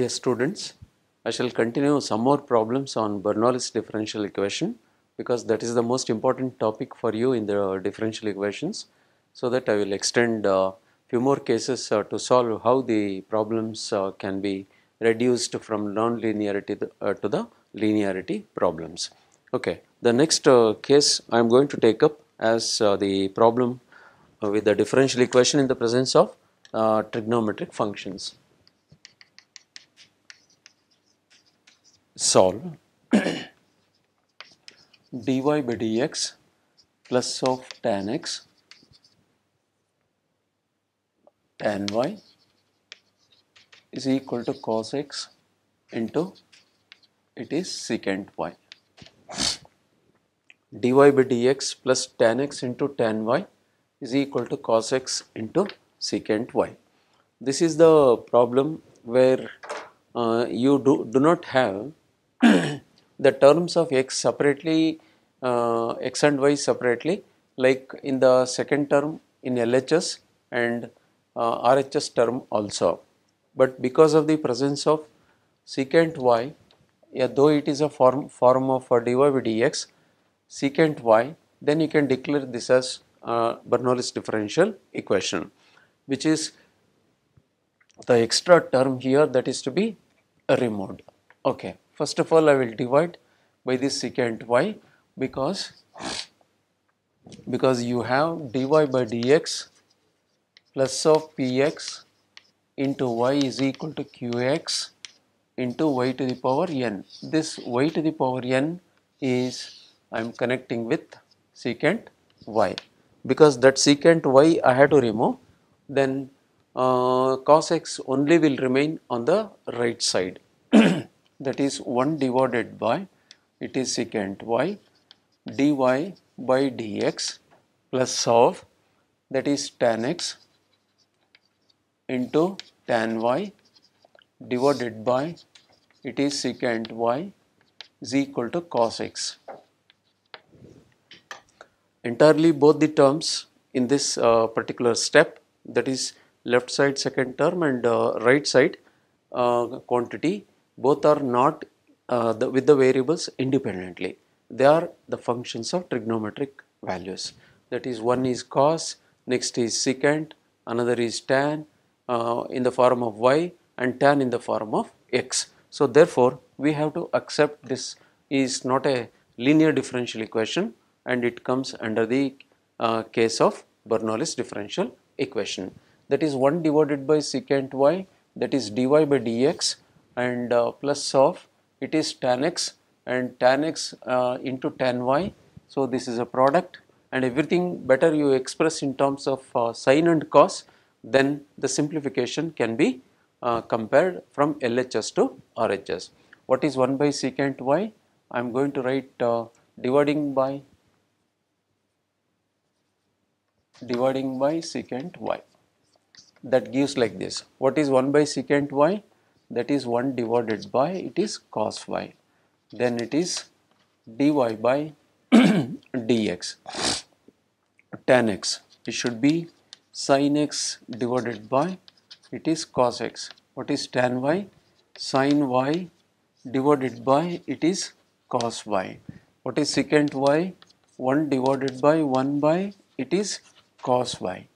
Dear students, I shall continue some more problems on Bernoulli's differential equation because that is the most important topic for you in the differential equations. So that I will extend a few more cases uh, to solve how the problems uh, can be reduced from non-linearity to, uh, to the linearity problems. Okay, the next uh, case I am going to take up as uh, the problem uh, with the differential equation in the presence of uh, trigonometric functions. Solve dy by dx plus of tan x tan y is equal to cos x into it is secant y. dy by dx plus tan x into tan y is equal to cos x into secant y. This is the problem where uh, you do, do not have the terms of x separately, uh, x and y separately like in the second term in LHS and uh, RHS term also. But because of the presence of secant y, yeah, though it is a form, form of dy by dx, secant y, then you can declare this as uh, Bernoulli's differential equation, which is the extra term here that is to be removed. Okay, first of all, I will divide by this secant y because because you have dy by dx plus of px into y is equal to qx into y to the power n. This y to the power n is I am connecting with secant y because that secant y I had to remove then uh, cos x only will remain on the right side that is 1 divided by it is secant y dy by dx plus of that is tan x into tan y divided by it is secant y is equal to cos x. Entirely both the terms in this uh, particular step that is left side second term and uh, right side uh, quantity both are not uh, the, with the variables independently. They are the functions of trigonometric values. That is one is cos, next is secant, another is tan uh, in the form of y and tan in the form of x. So therefore, we have to accept this is not a linear differential equation and it comes under the uh, case of Bernoulli's differential equation. That is 1 divided by secant y that is dy by dx and uh, plus of it is tan x and tan x uh, into tan y. So this is a product and everything better you express in terms of uh, sine and cos then the simplification can be compared from LHS to RHS. What is 1 by secant y? I am going to write dividing by dividing by secant y that gives like this. What is 1 by secant y? That is 1 divided by it is cos y. Then it is dy by dx tan x. It should be sin x divided by it is cos x. What is tan y? Sin y divided by it is cos y. What is secant y? 1 divided by 1 by it is cos y.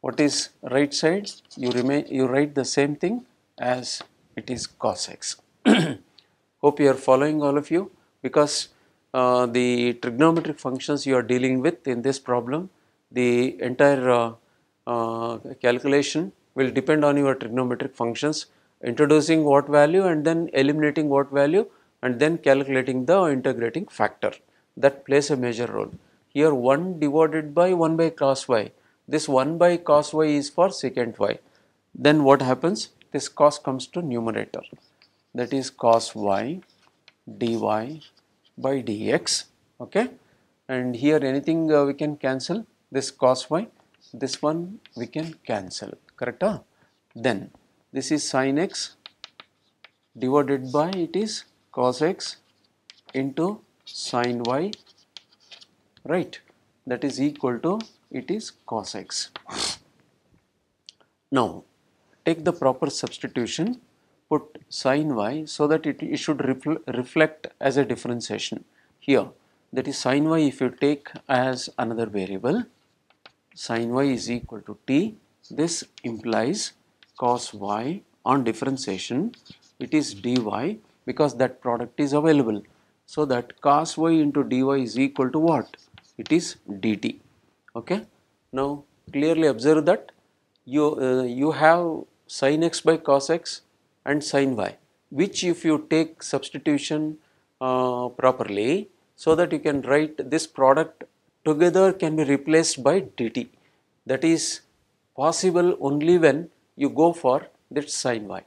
What is right side? You remain you write the same thing as it is cos x. Hope you are following all of you because uh, the trigonometric functions you are dealing with in this problem, the entire uh, uh, calculation will depend on your trigonometric functions introducing what value and then eliminating what value and then calculating the integrating factor that plays a major role. Here 1 divided by 1 by cos y, this 1 by cos y is for secant y. Then what happens? This cos comes to numerator. That is cos y dy by dx okay? And here anything uh, we can cancel? This cos y this one we can cancel correct huh? then this is sin x divided by it is cos x into sin y right? That is equal to it is cos x. Now take the proper substitution put sine y so that it, it should refl reflect as a differentiation. Here that is sine y if you take as another variable sine y is equal to t. This implies cos y on differentiation. It is dy because that product is available. So that cos y into dy is equal to what? It is dt. Okay? Now clearly observe that. You uh, you have sin x by cos x and sin y which if you take substitution uh, properly so that you can write this product together can be replaced by dt that is possible only when you go for that sin y.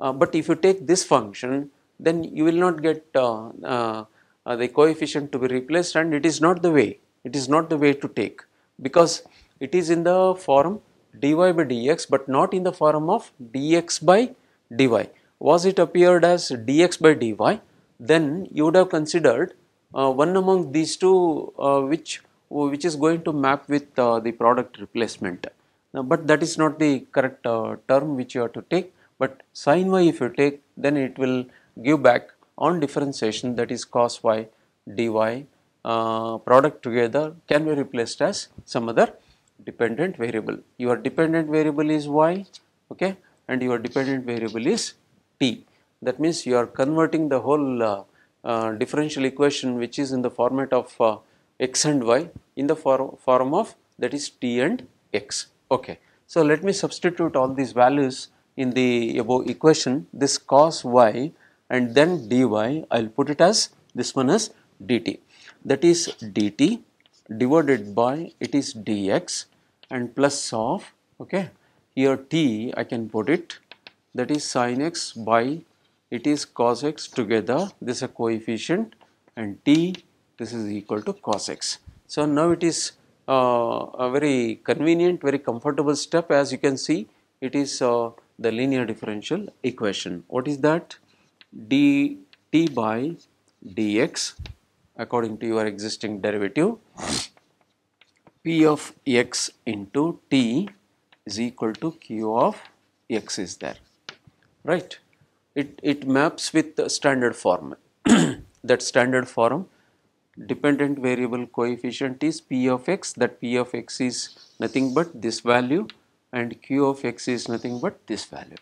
Uh, but if you take this function then you will not get uh, uh, the coefficient to be replaced and it is not the way it is not the way to take because it is in the form dy by dx but not in the form of dx by dy. Was it appeared as dx by dy then you would have considered uh, one among these two uh, which which is going to map with uh, the product replacement. but that is not the correct term which you have to take but sin y if you take then it will give back on differentiation that is cos y dy uh, product together can be replaced as some other dependent variable. Your dependent variable is y okay and your dependent variable is t. That means you are converting the whole uh, uh, differential equation which is in the format of uh, x and y in the for form of that is t and x. Okay. So, let me substitute all these values in the above equation this cos y and then dy I will put it as this one as dt that is dt divided by it is dx and plus of okay here t I can put it that is sin x by it is cos x together this is a coefficient and t this is equal to cos x. So, now it is uh, a very convenient very comfortable step as you can see it is uh, the linear differential equation. What is that? d t by dx according to your existing derivative p of x into t is equal to q of x is there right it, it maps with the standard form. that standard form dependent variable coefficient is p of x that p of x is nothing but this value and q of x is nothing but this value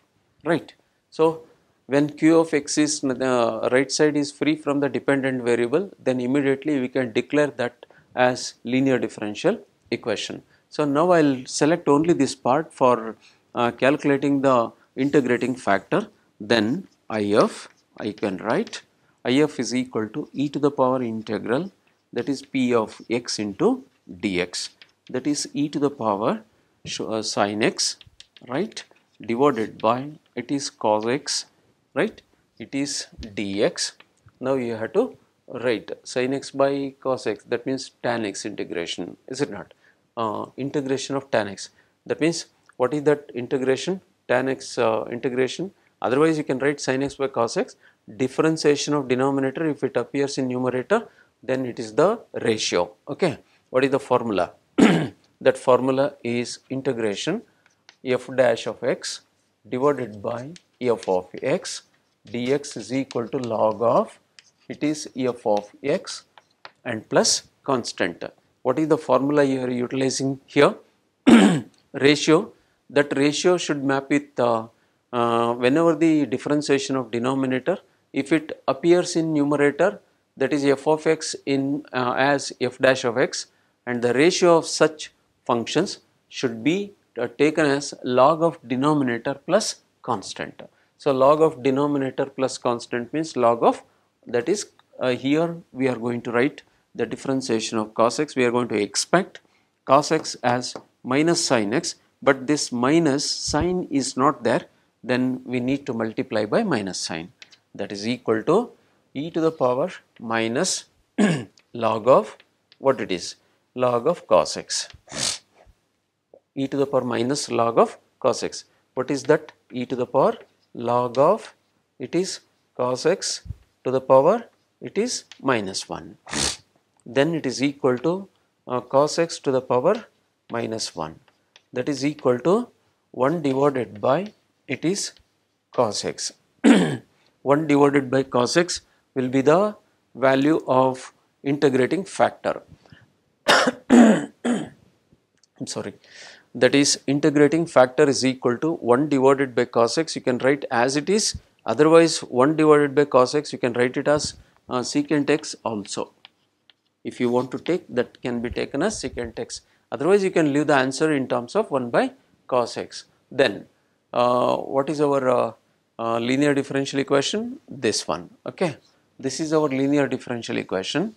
right. So, when q of x is the uh, right side is free from the dependent variable then immediately we can declare that as linear differential equation. So, now I will select only this part for uh, calculating the integrating factor. Then if I can write. If is equal to e to the power integral that is p of x into dx. That is e to the power uh, sin x right? Divided by it is cos x right? It is dx. Now you have to write sin x by cos x. That means tan x integration is it not uh, integration of tan x that means what is that integration tan x uh, integration Otherwise, you can write sin x by cos x differentiation of denominator if it appears in numerator then it is the ratio. Okay. What is the formula? that formula is integration f dash of x divided by f of x dx is equal to log of it is f of x and plus constant. What is the formula you are utilizing here? ratio that ratio should map with uh, uh, whenever the differentiation of denominator if it appears in numerator that is f of x in uh, as f dash of x and the ratio of such functions should be uh, taken as log of denominator plus constant. So, log of denominator plus constant means log of that is uh, here we are going to write the differentiation of cos x. We are going to expect cos x as minus sin x but this minus sign is not there. Then we need to multiply by minus sign that is equal to e to the power minus log of what it is? Log of cos x. E to the power minus log of cos x. What is that? E to the power log of it is cos x to the power it is minus 1 then it is equal to uh, cos x to the power minus 1 that is equal to 1 divided by it is cos x. 1 divided by cos x will be the value of integrating factor. I'm sorry. That is integrating factor is equal to 1 divided by cos x. You can write as it is. Otherwise 1 divided by cos x you can write it as uh, secant x also if you want to take that can be taken as secant x. Otherwise you can leave the answer in terms of 1 by cos x. Then uh, what is our uh, uh linear differential equation? This one okay? This is our linear differential equation.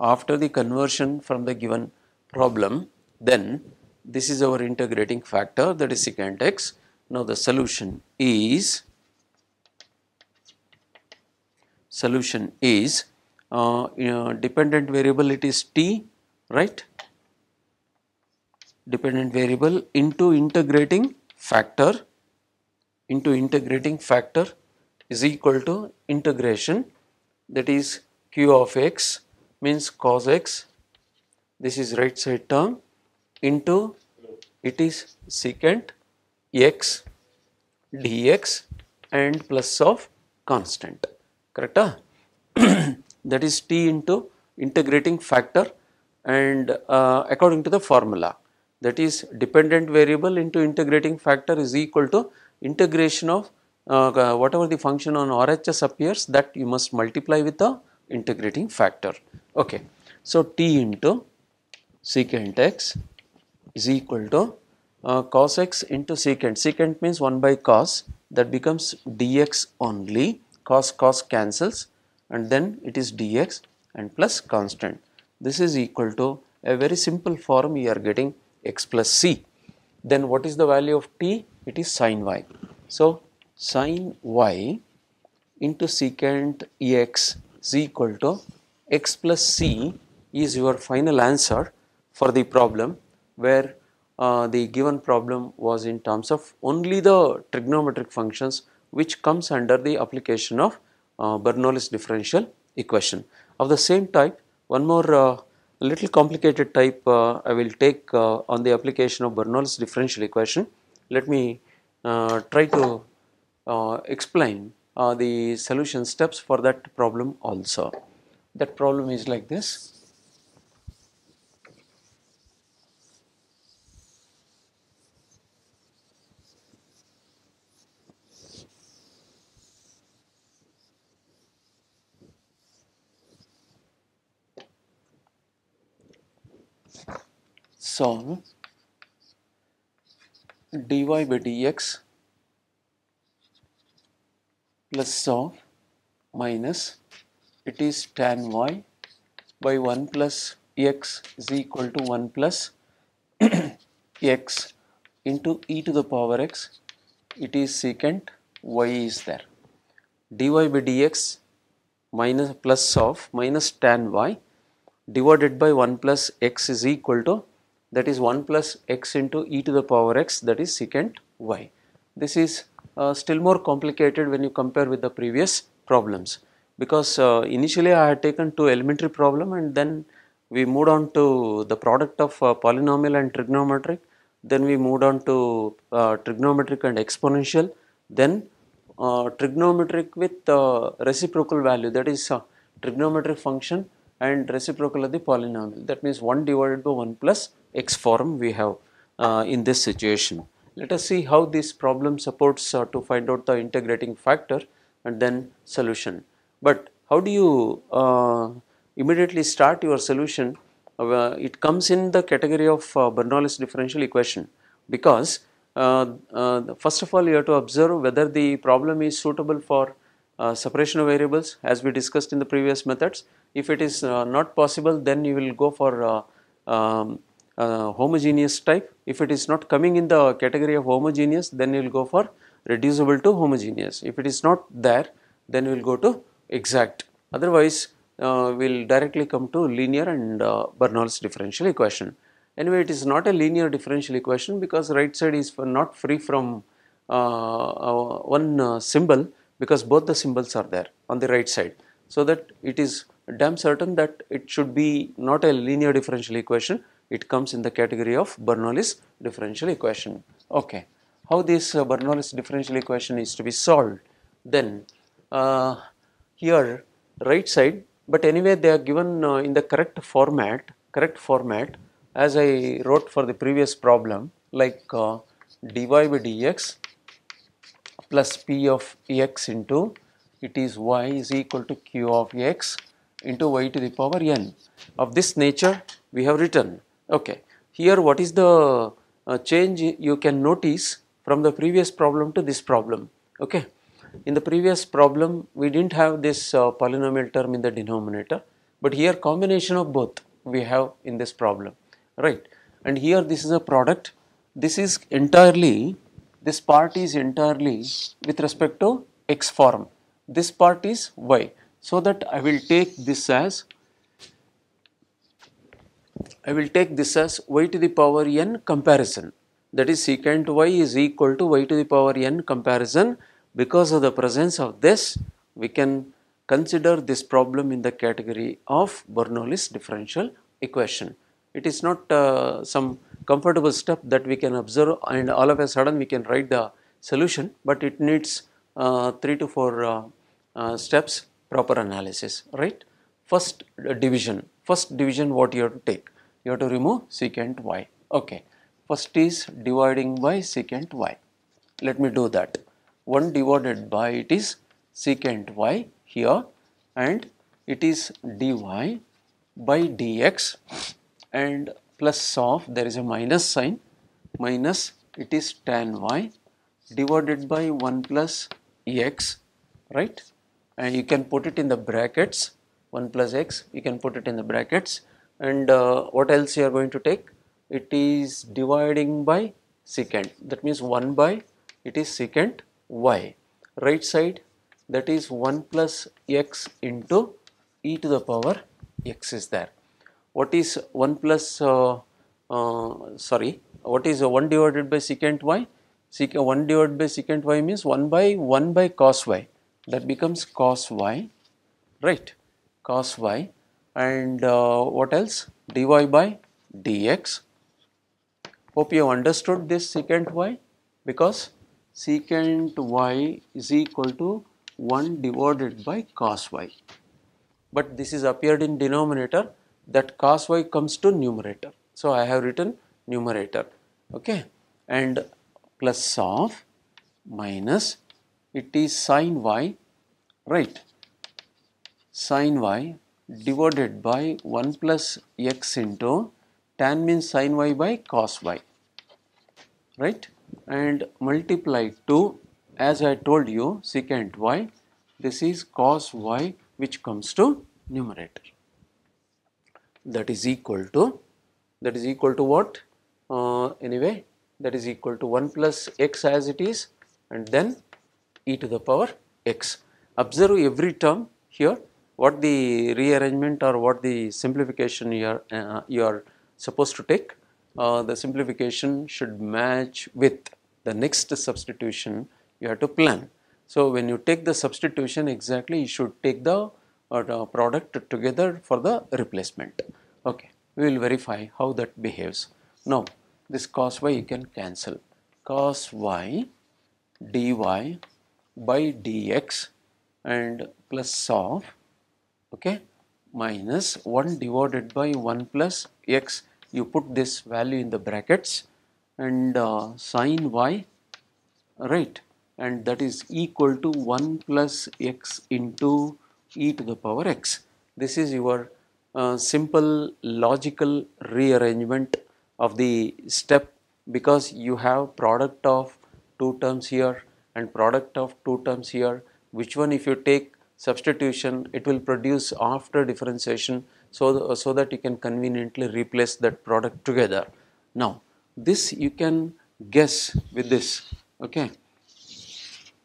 After the conversion from the given problem then this is our integrating factor that is secant x. Now the solution is solution is uh, you know, dependent variable it is t right dependent variable into integrating factor into integrating factor is equal to integration that is q of x means cos x this is right side term into it is secant x dx and plus of constant correct ah? That is t into integrating factor and uh, according to the formula. That is dependent variable into integrating factor is equal to integration of uh, whatever the function on RHS appears that you must multiply with the integrating factor. Okay. So t into secant x is equal to uh, cos x into secant. Secant means 1 by cos. That becomes dx only. Cos cos cancels and then it is dx and plus constant. This is equal to a very simple form we are getting x plus c. Then what is the value of t? It is sin y. So sin y into secant x is equal to x plus c is your final answer for the problem where uh, the given problem was in terms of only the trigonometric functions which comes under the application of uh, Bernoulli's differential equation. Of the same type, one more uh, little complicated type uh, I will take uh, on the application of Bernoulli's differential equation. Let me uh, try to explain the solution steps for that problem also. That problem is like this. Solve dy by dx plus of minus it is tan y by 1 plus x is equal to 1 plus x into e to the power x. It is secant y is there. Dy by dx minus plus of minus tan y divided by 1 plus x is equal to that is 1 plus x into e to the power x that is secant y. This is uh, still more complicated when you compare with the previous problems. Because uh, initially I had taken two elementary problem and then we moved on to the product of uh, polynomial and trigonometric. Then we moved on to uh, trigonometric and exponential. Then uh, trigonometric with uh, reciprocal value that is trigonometric function and reciprocal of the polynomial that means 1 divided by 1 plus x form we have uh, in this situation. Let us see how this problem supports uh, to find out the integrating factor and then solution. But how do you uh, immediately start your solution? Uh, it comes in the category of uh, Bernoulli's differential equation because uh, first of all you have to observe whether the problem is suitable for separation of variables as we discussed in the previous methods. If it is not possible then you will go for um, uh, homogeneous type. If it is not coming in the category of homogeneous, then you will go for reducible to homogeneous. If it is not there, then we will go to exact. Otherwise, uh, we will directly come to linear and uh, Bernoulli's differential equation. Anyway, it is not a linear differential equation because right side is not free from uh, uh one uh, symbol because both the symbols are there on the right side. So that it is damn certain that it should be not a linear differential equation, it comes in the category of Bernoulli's differential equation. Okay. How this uh, Bernoulli's differential equation is to be solved? then uh, here right side but anyway they are given uh, in the correct format correct format as I wrote for the previous problem like uh, dy by dx plus p of x into it is y is equal to q of x into y to the power n. Of this nature we have written. Okay. Here what is the uh, change you can notice from the previous problem to this problem? Okay. In the previous problem we didn't have this uh, polynomial term in the denominator. But here combination of both we have in this problem. Right. And here this is a product. This is entirely this part is entirely with respect to x form. This part is y so that I will take this as I will take this as y to the power n comparison. That is secant y is equal to y to the power n comparison. Because of the presence of this we can consider this problem in the category of Bernoulli's differential equation. It is not uh, some comfortable step that we can observe and all of a sudden we can write the solution but it needs uh, 3 to 4 uh, uh, steps proper analysis right. First division, first division what you have to take? You have to remove secant y okay. First is dividing by secant y. Let me do that. 1 divided by it is secant y here and it is dy by dx and plus of there is a minus sign minus it is tan y divided by 1 plus x right and you can put it in the brackets. 1 plus x you can put it in the brackets. And uh, what else you are going to take? It is dividing by secant. That means 1 by it is secant y. Right side that is 1 plus x into e to the power x is there. What is 1 plus uh, uh, sorry what is 1 divided by secant y? Secant 1 divided by secant y means 1 by 1 by cos y that becomes cos y right cos y and uh, what else dy by dx. Hope you have understood this secant y because secant y is equal to 1 divided by cos y. But this is appeared in denominator that cos y comes to numerator. So, I have written numerator okay and plus of minus it is sin y right? Sin y divided by 1 plus x into tan means sin y by cos y right? And multiply 2 as I told you secant y this is cos y which comes to numerator. That is equal to that is equal to what? Uh, anyway that is equal to 1 plus x as it is and then e to the power x. Observe every term here what the rearrangement or what the simplification you are, uh, you are supposed to take uh, the simplification should match with the next substitution you have to plan. So, when you take the substitution exactly you should take the, uh, the product together for the replacement. Okay. We will verify how that behaves. Now, this cos y you can cancel cos y dy by dx and plus of okay minus 1 divided by 1 plus x. You put this value in the brackets and uh, sin y right? And that is equal to 1 plus x into e to the power x. This is your uh, simple logical rearrangement of the step because you have product of two terms here and product of two terms here which one if you take substitution it will produce after differentiation so, so that you can conveniently replace that product together. Now, this you can guess with this, okay,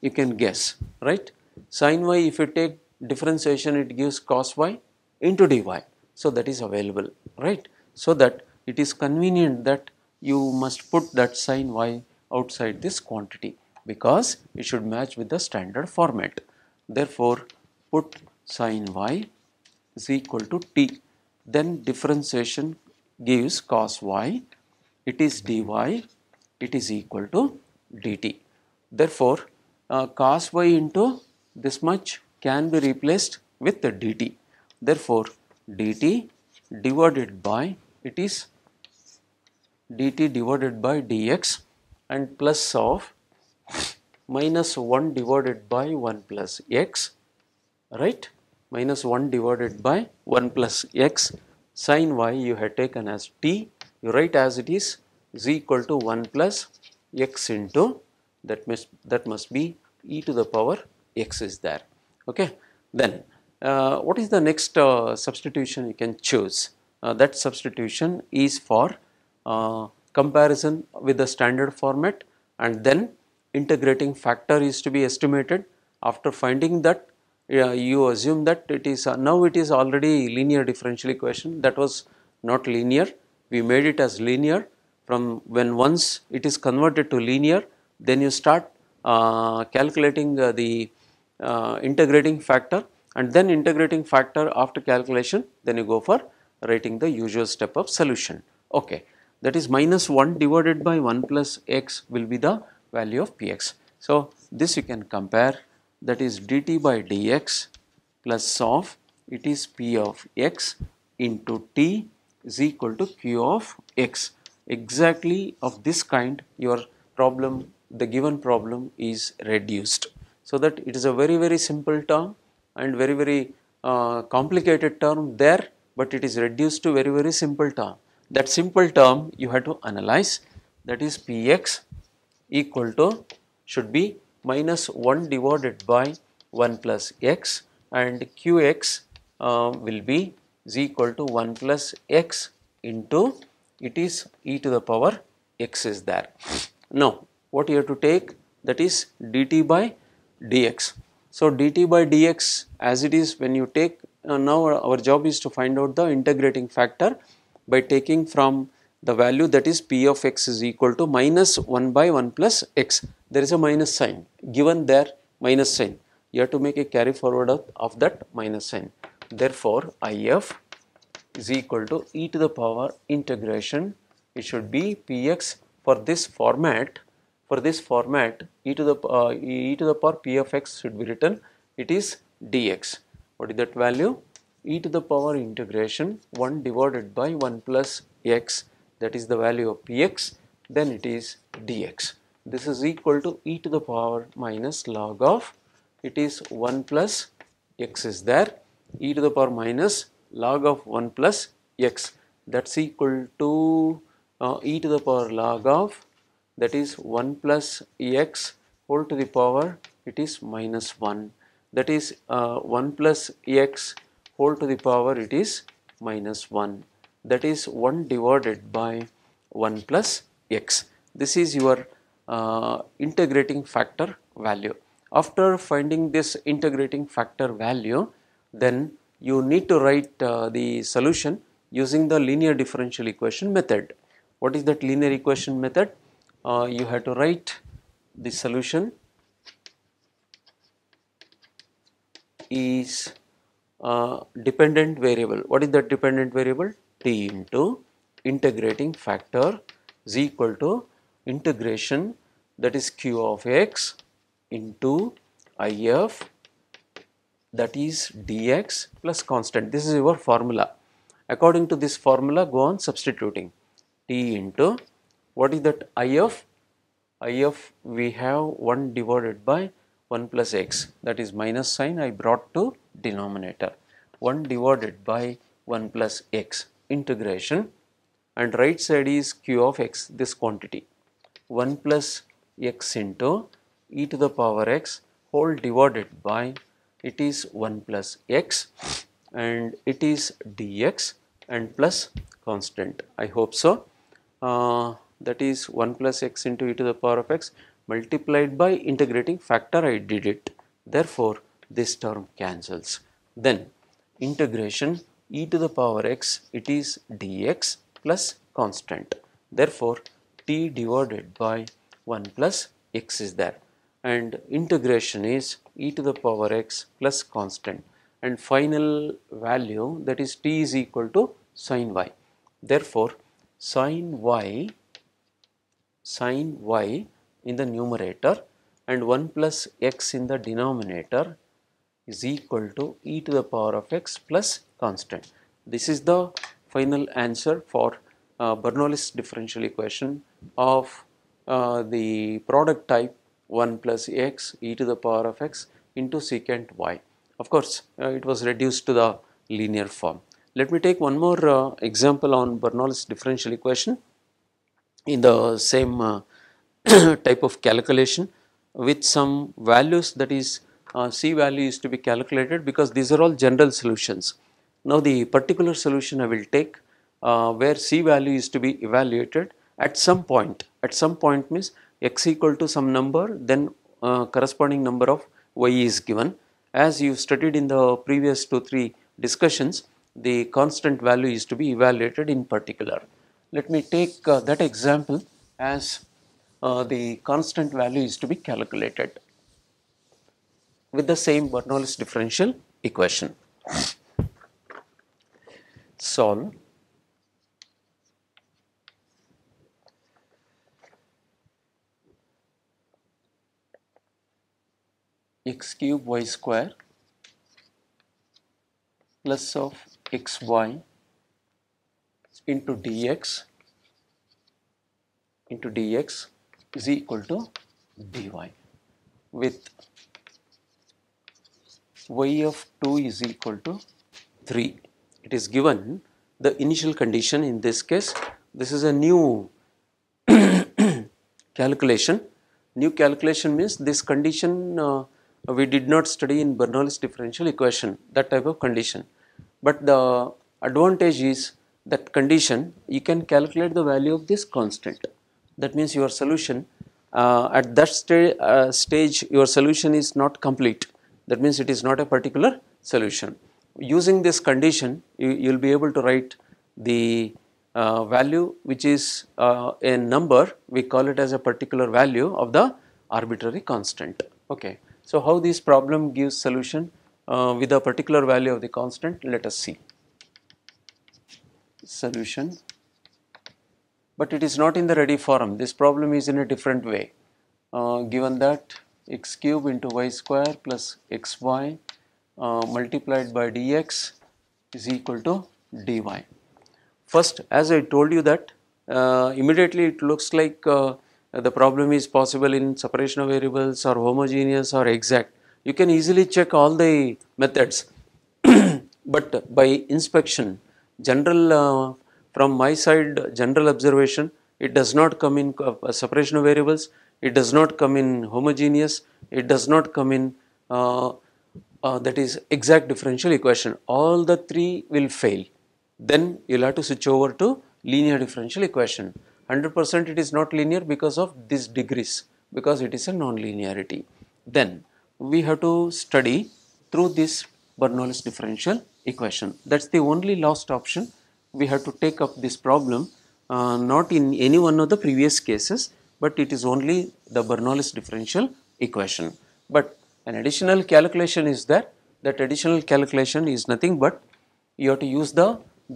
you can guess, right. Sin y if you take differentiation it gives cos y into dy, so that is available, right. So that it is convenient that you must put that sin y outside this quantity because it should match with the standard format. Therefore, put sin y is equal to t then differentiation gives cos y it is dy it is equal to dt. Therefore, uh, cos y into this much can be replaced with the dt. Therefore, dt divided by it is dt divided by dx and plus of minus 1 divided by 1 plus x right? Minus 1 divided by 1 plus x. Sin y you had taken as t. You write as it is is equal to 1 plus x into that must that must be e to the power x is there. Okay? Then uh, what is the next uh, substitution you can choose? Uh, that substitution is for uh, comparison with the standard format and then integrating factor is to be estimated. After finding that you assume that it is uh, now it is already linear differential equation. That was not linear. We made it as linear. From when once it is converted to linear then you start uh, calculating uh, the uh, integrating factor. And then integrating factor after calculation then you go for writing the usual step of solution. Okay. That is minus 1 divided by 1 plus x will be the value of px so this you can compare that is dt by dx plus of it is p of x into t is equal to q of x. Exactly of this kind your problem the given problem is reduced. So that it is a very very simple term and very very uh, complicated term there but it is reduced to very very simple term. That simple term you have to analyze that is px equal to should be minus 1 divided by 1 plus x and qx uh, will be is equal to 1 plus x into it is e to the power x is there. Now what you have to take that is dt by dx. So dt by dx as it is when you take uh, now our job is to find out the integrating factor by taking from the value that is p of x is equal to minus 1 by 1 plus x. There is a minus sign given there minus sign. You have to make a carry forward of, of that minus sign. Therefore, if is equal to e to the power integration. It should be px for this format. For this format, e to the uh, e to the power p of x should be written. It is dx. What is that value? e to the power integration 1 divided by 1 plus x that is the value of px then it is dx. This is equal to e to the power minus log of it is 1 plus x is there e to the power minus log of 1 plus x. That is equal to uh, e to the power log of that is 1 plus x whole to the power it is minus 1 that is uh, 1 plus x whole to the power it is minus 1 that is 1 divided by 1 plus x. This is your uh, integrating factor value. After finding this integrating factor value, then you need to write uh, the solution using the linear differential equation method. What is that linear equation method? Uh, you have to write the solution is uh, dependent variable. What is that dependent variable? T into integrating factor is equal to integration that is q of x into if that is dx plus constant. This is your formula. According to this formula, go on substituting t into what is that if? if we have 1 divided by 1 plus x that is minus sign I brought to denominator 1 divided by 1 plus x integration and right side is q of x this quantity. 1 plus x into e to the power x whole divided by it is 1 plus x and it is dx and plus constant. I hope so. Uh, that is 1 plus x into e to the power of x multiplied by integrating factor I did it. Therefore this term cancels. Then integration e to the power x it is dx plus constant. Therefore, t divided by 1 plus x is there and integration is e to the power x plus constant and final value that is t is equal to sine y. Therefore, sine y sine y in the numerator and 1 plus x in the denominator is equal to e to the power of x plus constant. This is the final answer for uh, Bernoulli's differential equation of uh, the product type 1 plus x e to the power of x into secant y. Of course, uh, it was reduced to the linear form. Let me take one more uh, example on Bernoulli's differential equation in the same uh, type of calculation with some values that is uh, C value is to be calculated because these are all general solutions. Now the particular solution I will take uh, where C value is to be evaluated at some point, at some point means x equal to some number then uh, corresponding number of y is given. As you studied in the previous 2-3 discussions, the constant value is to be evaluated in particular. Let me take uh, that example as uh, the constant value is to be calculated with the same Bernoulli's differential equation. Solve x cube y square plus of xy into dx into dx is equal to dy with y of 2 is equal to 3. It is given the initial condition in this case. This is a new calculation. New calculation means this condition uh, we did not study in Bernoulli's differential equation, that type of condition. But the advantage is that condition you can calculate the value of this constant. That means your solution uh, at that sta uh, stage your solution is not complete that means it is not a particular solution. Using this condition you will be able to write the uh, value which is uh, a number we call it as a particular value of the arbitrary constant. Okay. So, how this problem gives solution uh, with a particular value of the constant let us see. Solution but it is not in the ready form this problem is in a different way uh, given that x cube into y square plus xy uh, multiplied by dx is equal to dy. First as I told you that uh, immediately it looks like uh, the problem is possible in separation of variables or homogeneous or exact. You can easily check all the methods but by inspection general uh, from my side general observation it does not come in uh, separation of variables it does not come in homogeneous, it does not come in uh, that is exact differential equation. All the three will fail. Then you will have to switch over to linear differential equation. 100% it is not linear because of these degrees, because it is a non-linearity. Then we have to study through this Bernoulli's differential equation. That is the only last option. We have to take up this problem uh, not in any one of the previous cases but it is only the Bernoulli's differential equation. But an additional calculation is there, that additional calculation is nothing but you have to use the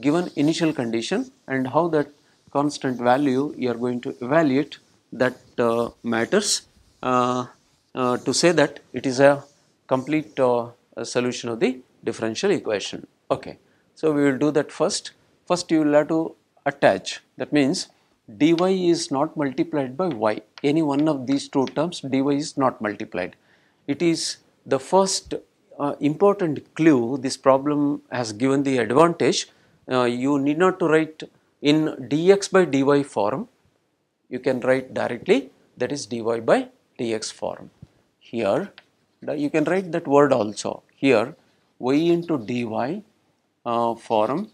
given initial condition and how that constant value you are going to evaluate that uh, matters uh, uh, to say that it is a complete uh, solution of the differential equation. Okay. So, we will do that first. First you will have to attach that means dy is not multiplied by y. Any one of these two terms dy is not multiplied. It is the first uh, important clue this problem has given the advantage. Uh, you need not to write in dx by dy form. You can write directly that is dy by dx form. Here you can write that word also. Here y into dy uh, form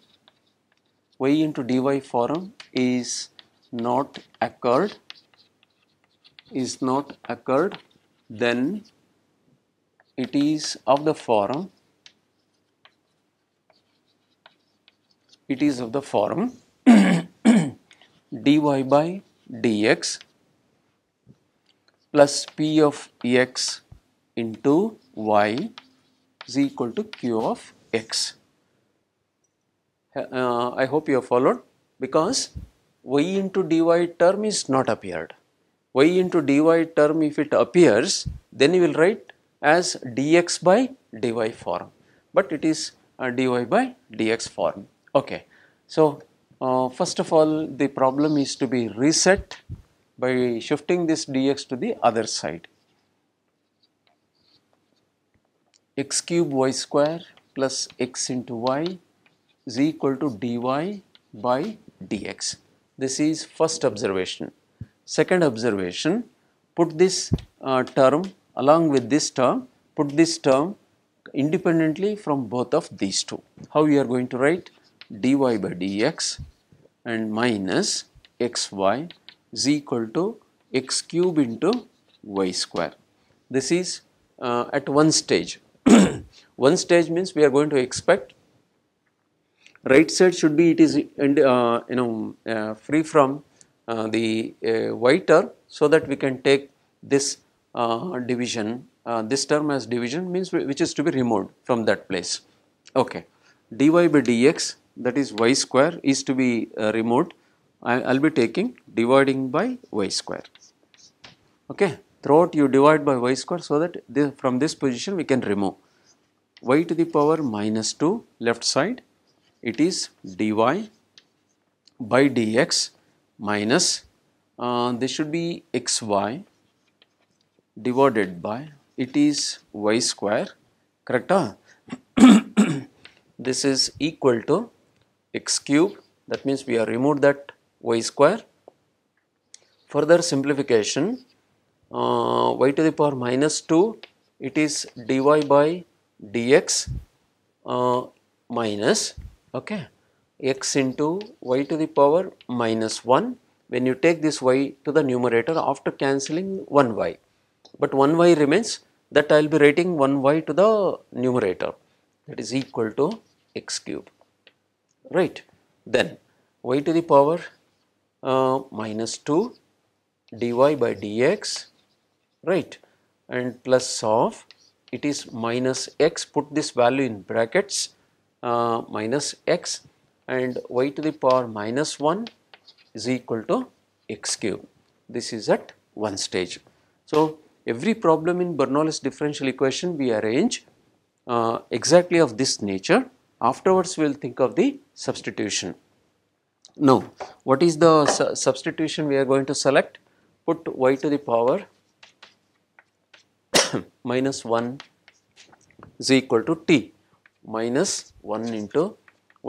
y into dy form is not occurred is not occurred then it is of the form it is of the form dy by dx plus p of x into y is equal to q of x. Uh, I hope you have followed because y into dy term is not appeared. y into dy term if it appears then you will write as dx by dy form but it is uh, dy by dx form okay so uh, first of all the problem is to be reset by shifting this dx to the other side x cube y square plus x into y is equal to dy by dx. This is first observation. Second observation, put this uh, term along with this term, put this term independently from both of these two. How we are going to write dy by dx and minus xy is equal to x cube into y square. This is uh, at one stage. one stage means we are going to expect right side should be it is uh, you know uh, free from uh, the uh, y term so that we can take this division. Uh, this term as division means which is to be removed from that place. Okay. dy by dx that is y square is to be removed. I will be taking dividing by y square. Okay. Throughout you divide by y square so that this, from this position we can remove. y to the power minus 2 left side. It is dy by dx minus uh, this should be xy divided by it is y square correct huh? this is equal to x cube. That means we have removed that y square. Further simplification uh, y to the power minus 2 it is dy by dx uh, minus okay? X into y to the power minus 1 when you take this y to the numerator after cancelling 1 y but 1 y remains that I will be writing 1 y to the numerator. That is equal to x cube. Right. Then y to the power uh, minus 2 dy by dx. Right. And plus of it is minus x put this value in brackets uh, minus x. And y to the power minus 1 is equal to x cube. This is at one stage. So, every problem in Bernoulli's differential equation we arrange uh, exactly of this nature afterwards we will think of the substitution. Now, what is the su substitution we are going to select? Put y to the power minus 1 is equal to t minus 1 into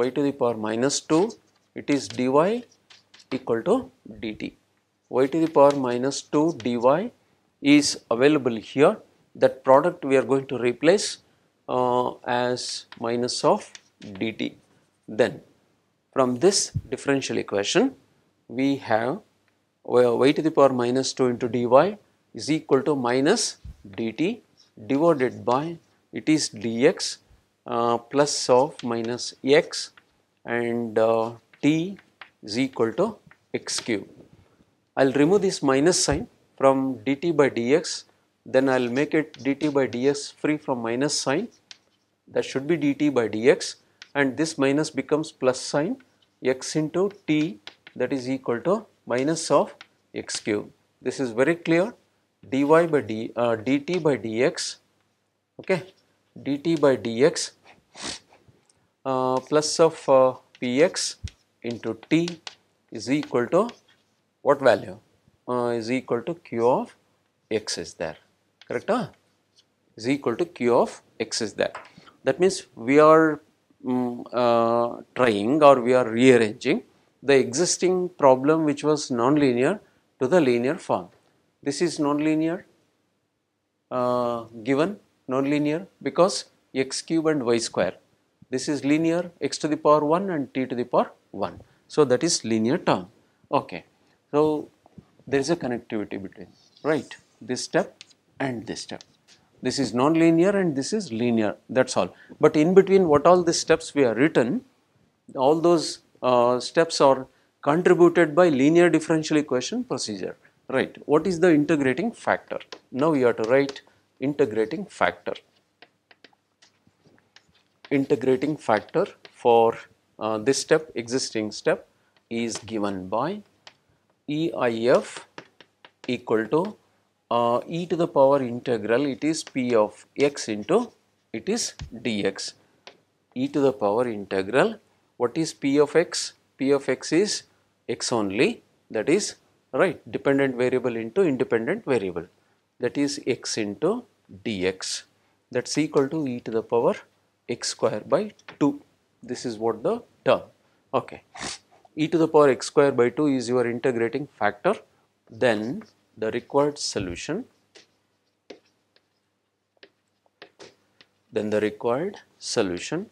y to the power minus 2 it is dy equal to dt. y to the power minus 2 dy is available here that product we are going to replace uh, as minus of dt. Then from this differential equation we have y to the power minus 2 into dy is equal to minus dt divided by it is dx uh, plus of minus x and uh, t is equal to x cube. I will remove this minus sign from dt by dx then I will make it dt by dx free from minus sign. That should be dt by dx and this minus becomes plus sign x into t that is equal to minus of x cube. This is very clear. dy by d, uh, dt by dx okay? dt by dx uh, plus of uh, px into t is equal to what value uh, is equal to q of x is there correct huh? is equal to q of x is there that means we are um, trying or we are rearranging the existing problem which was non-linear to the linear form this is non-linear uh, given non-linear because x cube and y square. This is linear x to the power 1 and t to the power 1. So, that is linear term. Okay. So, there is a connectivity between right this step and this step. This is non-linear and this is linear that is all. But in between what all the steps we are written all those uh, steps are contributed by linear differential equation procedure right. What is the integrating factor? Now you have to write integrating factor. Integrating factor for uh, this step existing step is given by EIF equal to uh, e to the power integral it is p of x into it is dx e to the power integral what is p of x? P of x is x only that is right dependent variable into independent variable. That is x into dx that is equal to e to the power x square by 2 this is what the term. Okay e to the power x square by 2 is your integrating factor then the required solution then the required solution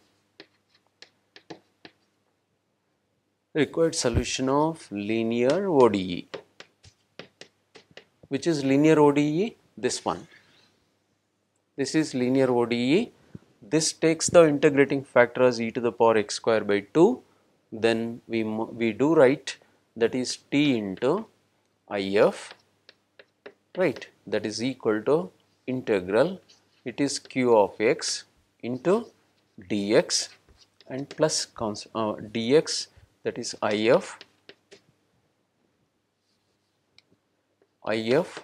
required solution of linear ODE which is linear ODE this one. This is linear ODE this takes the integrating factor as e to the power x square by 2 then we we do write that is t into if right? That is equal to integral it is q of x into dx and plus uh, dx that is if if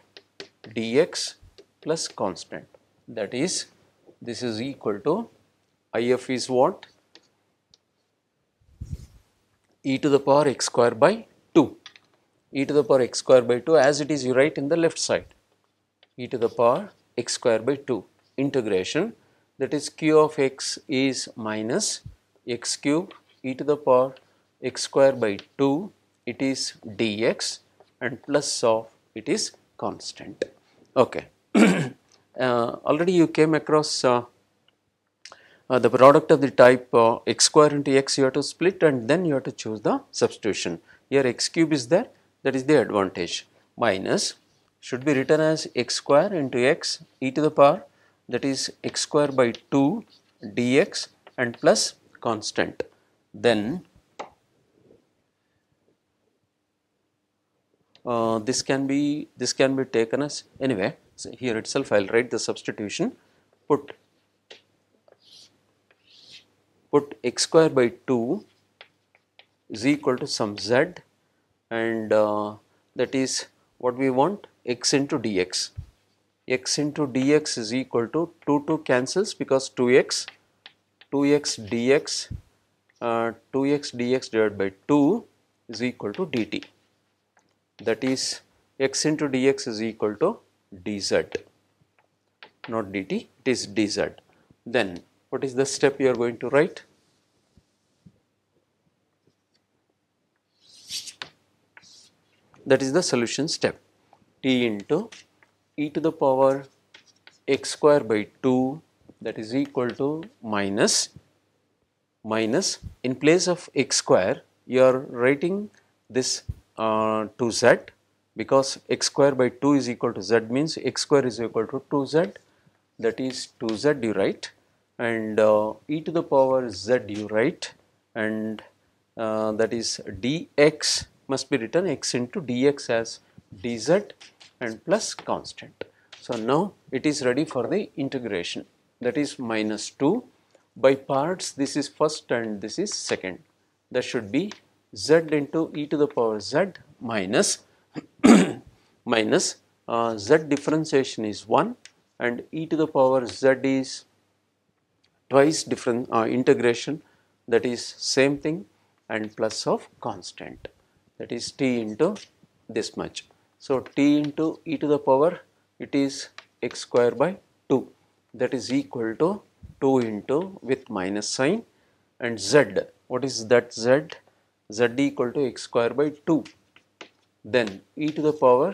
dx plus constant. That is this is equal to if is what e to the power x square by 2 e to the power x square by 2 as it is you write in the left side. e to the power x square by 2 integration that is q of x is minus x cube e to the power x square by 2 it is dx and plus of it is constant. Okay. Uh, already you came across uh, uh, the product of the type x square into x you have to split and then you have to choose the substitution. Here x cube is there that is the advantage minus should be written as x square into x e to the power that is x square by 2 dx and plus constant. Then uh, this can be this can be taken as anyway so here itself I will write the substitution put put x square by 2 is equal to some z and uh, that is what we want x into dx. x into dx is equal to 2 2 cancels because 2x 2x dx uh, 2x dx divided by 2 is equal to dt. That is x into dx is equal to dz not dt it is dz. Then what is the step you are going to write? That is the solution step. T into e to the power x square by 2 that is equal to minus minus. In place of x square you are writing this uh, to z because x square by 2 is equal to z means x square is equal to 2z that is 2z you write and uh, e to the power z you write. And uh, that is dx must be written x into dx as dz and plus constant. So now it is ready for the integration. That is minus 2 by parts this is first and this is second. That should be z into e to the power z minus minus uh, z differentiation is 1 and e to the power z is twice different uh, integration. That is same thing and plus of constant. That is t into this much. So, t into e to the power it is x square by 2 that is equal to 2 into with minus sign and z. What is that z? Z equal to x square by 2 then e to the power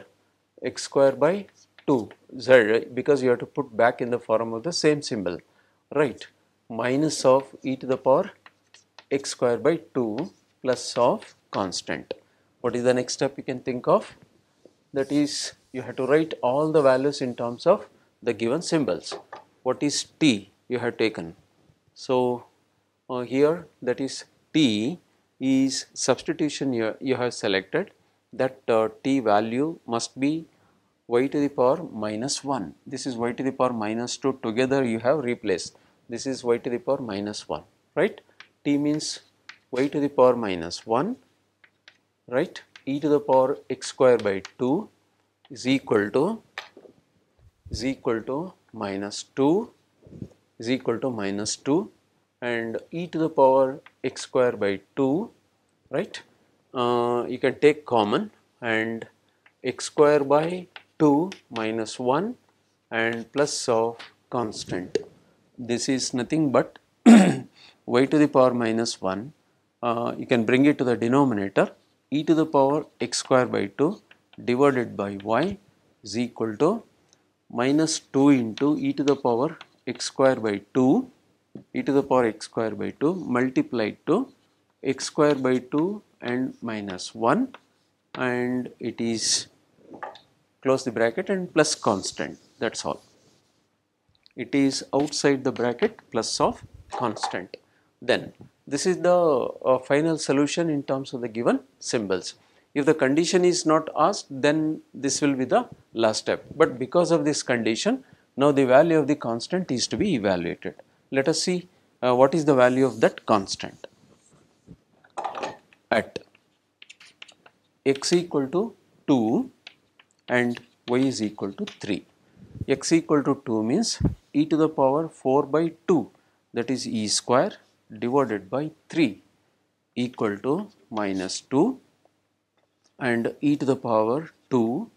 x square by 2 z because you have to put back in the form of the same symbol. Right minus of e to the power x square by 2 plus of constant. What is the next step you can think of? That is you have to write all the values in terms of the given symbols. What is t you have taken? So uh, here that is t is substitution you, you have selected that uh, t value must be y to the power minus 1. This is y to the power minus 2 together you have replaced. This is y to the power minus 1 right. t means y to the power minus 1 right? E to the power x square by 2 is equal to is equal to minus 2 is equal to minus 2 and e to the power x square by 2 right? Uh, you can take common and x square by 2 minus 1 and plus of constant this is nothing but y to the power minus 1 uh, you can bring it to the denominator. E to the power x square by 2 divided by y is equal to minus 2 into e to the power x square by 2 e to the power x square by 2 multiplied to x square by 2 and minus 1 and it is close the bracket and plus constant. That is all. It is outside the bracket plus of constant. Then this is the uh, final solution in terms of the given symbols. If the condition is not asked then this will be the last step but because of this condition now the value of the constant is to be evaluated. Let us see uh, what is the value of that constant at x equal to 2 and y is equal to 3. x equal to 2 means e to the power 4 by 2 that is e square divided by 3 equal to minus 2 and e to the power 2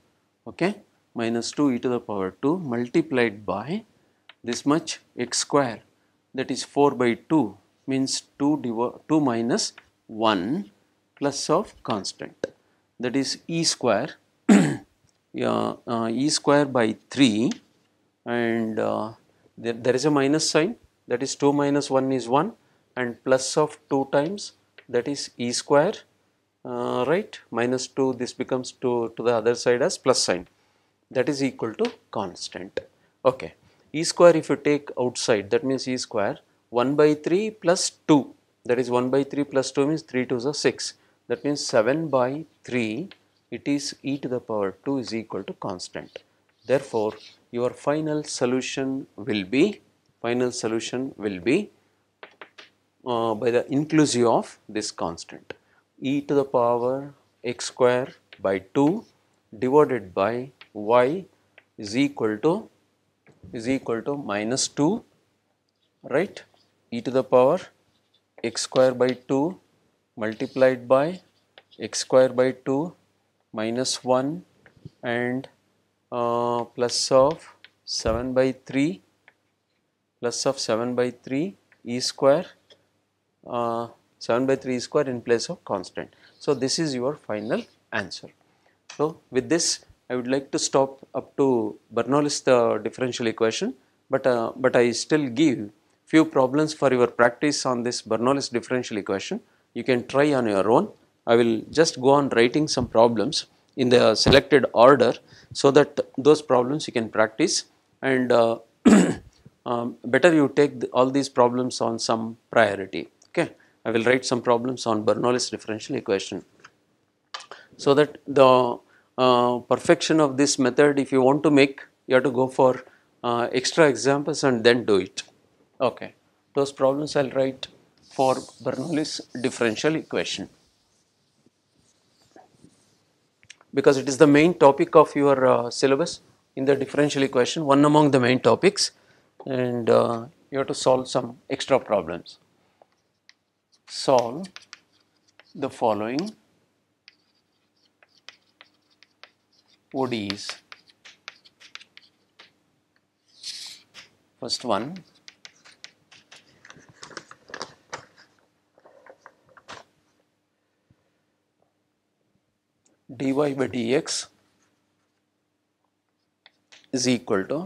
okay? Minus 2 e to the power 2 multiplied by this much x square that is 4 by 2 means 2 2 minus 1 plus of constant. That is e square yeah, uh, e square by 3 and uh, there, there is a minus sign that is 2 minus 1 is 1 and plus of 2 times that is e square uh, right? Minus 2 this becomes to, to the other side as plus sign. That is equal to constant. Okay. E square if you take outside that means e square 1 by 3 plus 2 that is 1 by 3 plus 2 means 3 to the 6 that means 7 by 3 it is e to the power 2 is equal to constant. Therefore your final solution will be final solution will be uh, by the inclusive of this constant. e to the power x square by 2 divided by y is equal to is equal to minus 2 right? e to the power x square by 2 multiplied by x square by 2 minus 1 and uh, plus of 7 by 3 plus of 7 by 3 e square uh, 7 by 3 e square in place of constant. So, this is your final answer. So, with this I would like to stop up to Bernoulli's the differential equation, but, uh, but I still give few problems for your practice on this Bernoulli's differential equation. You can try on your own. I will just go on writing some problems in the selected order so that those problems you can practice. And uh, um, better you take the, all these problems on some priority. Okay? I will write some problems on Bernoulli's differential equation. So that the uh, perfection of this method if you want to make you have to go for uh, extra examples and then do it. Okay? Those problems I'll write for Bernoulli's differential equation because it is the main topic of your uh, syllabus in the differential equation one among the main topics and uh, you have to solve some extra problems. Solve the following ODEs. First one dy by dx is equal to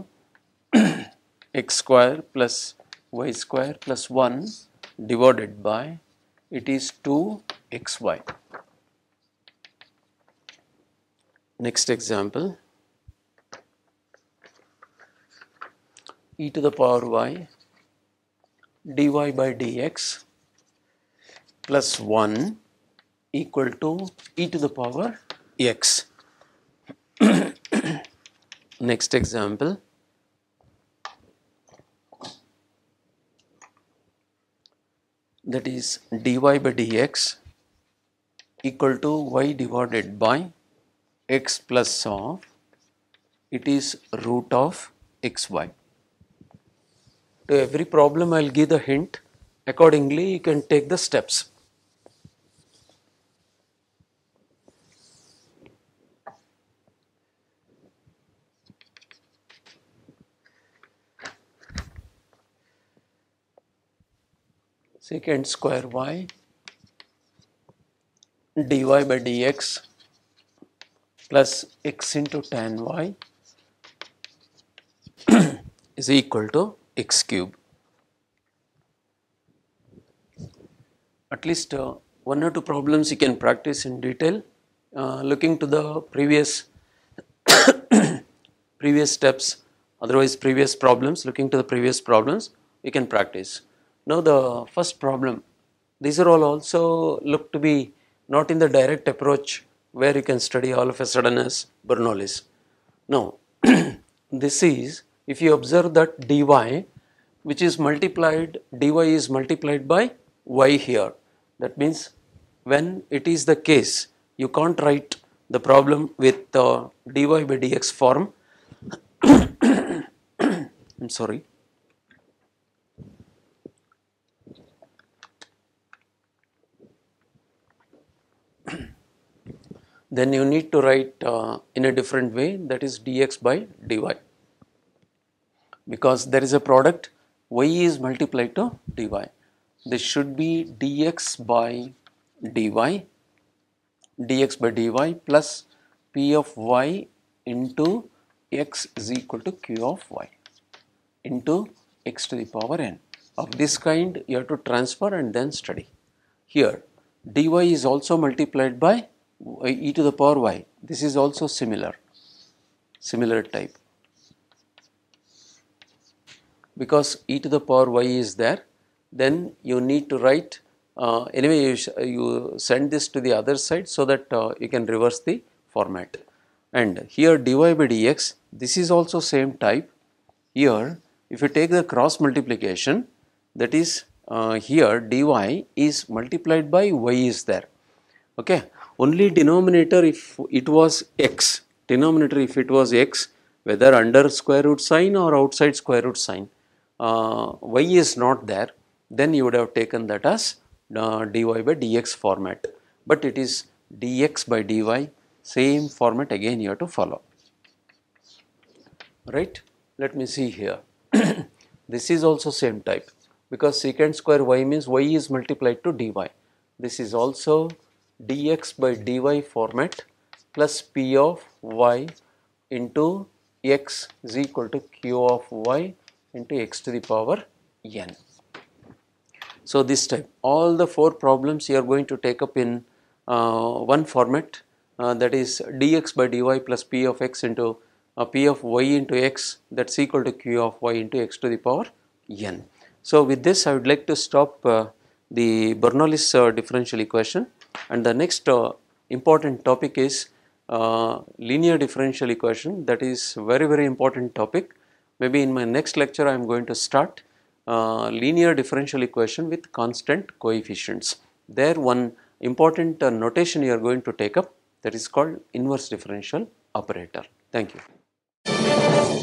x square plus y square plus 1 divided by it is 2 xy. Next example e to the power y dy by dx plus 1 equal to e to the power x. Next example that is dy by dx equal to y divided by x plus of it is root of xy. To every problem I will give the hint accordingly you can take the steps. Secant square y dy by dx plus x into tan y is equal to x cube. At least uh, one or two problems you can practice in detail uh, looking to the previous previous steps otherwise previous problems looking to the previous problems you can practice. Now the first problem, these are all also look to be not in the direct approach where you can study all of a sudden as Bernoullis. Now this is if you observe that dy which is multiplied, dy is multiplied by y here. That means when it is the case you can't write the problem with uh, dy by dx form. I'm sorry. Then you need to write uh, in a different way that is dx by dy. Because there is a product y is multiplied to dy. This should be dx by dy dx by dy plus p of y into x is equal to q of y into x to the power n. Of this kind you have to transfer and then study. Here dy is also multiplied by e to the power y. This is also similar, similar type. Because e to the power y is there, then you need to write, uh, anyway you, you, send this to the other side so that uh, you can reverse the format. And here dy by dx, this is also same type. Here, if you take the cross multiplication, that is uh, here dy is multiplied by y is there. Okay only denominator if it was x, denominator if it was x, whether under square root sign or outside square root sign, uh, y is not there, then you would have taken that as uh, dy by dx format. But it is dx by dy, same format again you have to follow. Right? Let me see here. this is also same type because secant square y means y is multiplied to dy. This is also dx by dy format plus p of y into x is equal to q of y into x to the power n. So, this type all the four problems you are going to take up in uh, one format uh, that is dx by dy plus p of x into uh, p of y into x that is equal to q of y into x to the power n. So, with this I would like to stop uh, the Bernoullis uh, differential equation and the next uh, important topic is uh, linear differential equation that is very very important topic. Maybe in my next lecture I am going to start uh, linear differential equation with constant coefficients. There one important notation you are going to take up that is called inverse differential operator. Thank you.